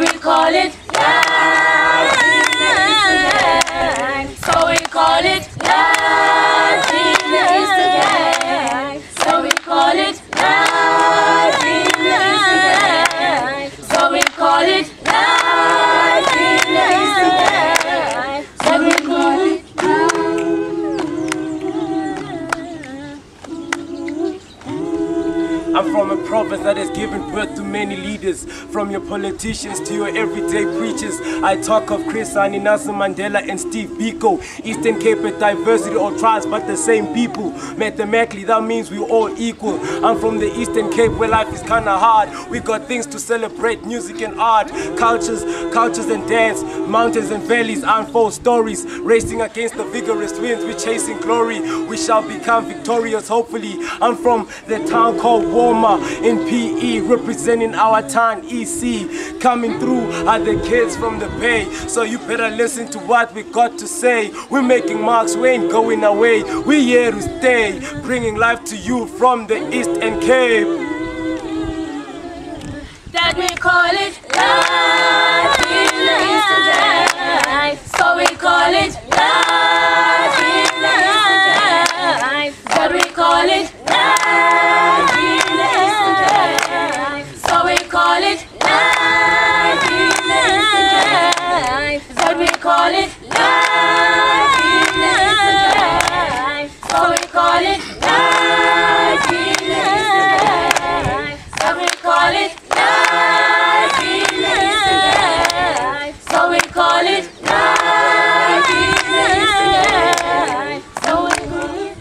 we call it love. So we call it love I'm from a province that has given birth to many leaders. From your politicians to your everyday preachers. I talk of Chris Hani, Nelson Mandela and Steve Biko. Eastern Cape diversity of tribes but the same people. Mathematically that means we're all equal. I'm from the Eastern Cape where life is kinda hard. We got things to celebrate, music and art, cultures, cultures and dance, mountains and valleys unfold stories. Racing against the vigorous winds, we're chasing glory. We shall become victorious hopefully. I'm from the town called Walmer in PE, representing our town EC. Coming through are the kids from the Bay, so you better listen to what we got to say. We're making marks, we ain't going away. We're here to stay, bringing life to you from the Eastern Cape. that we call it love call it the Eastern So we call it Eastern So we call it Eastern So we call it Eastern So we call it.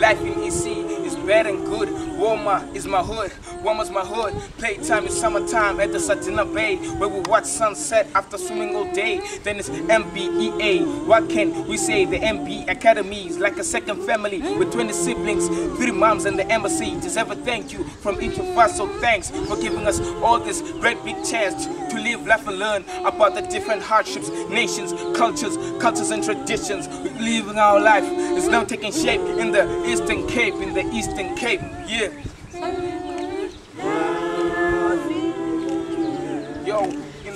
Life in EC is bad and good. Walmer is my hood. Walmer's my hood. Playtime is summertime at the Sardinia Bay, where we watch sunset after swimming all day. Then it's MBEA. What can we say? The MB Academy is like a second family with 20 siblings, three moms, and the embassy. Just ever thank you from each of us. So thanks for giving us all this great big chance to, live life and learn about the different hardships, nations, cultures, cultures and traditions. We living our life is now taking shape in the Eastern Cape, in the Eastern Cape. Yeah.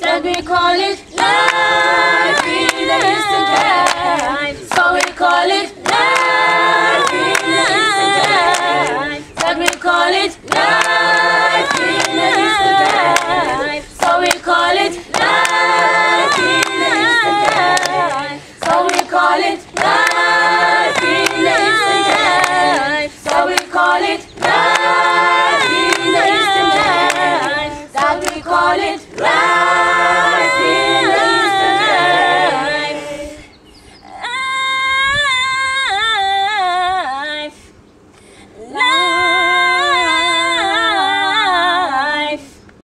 That we call it life in the Eastern Cape. So we call it love in the Eastern Cape. That we call it love in the Eastern Cape. So we call it love in the Eastern Cape. So we call it love in the Eastern Cape. So we call it love in the Eastern Cape. That we call it love.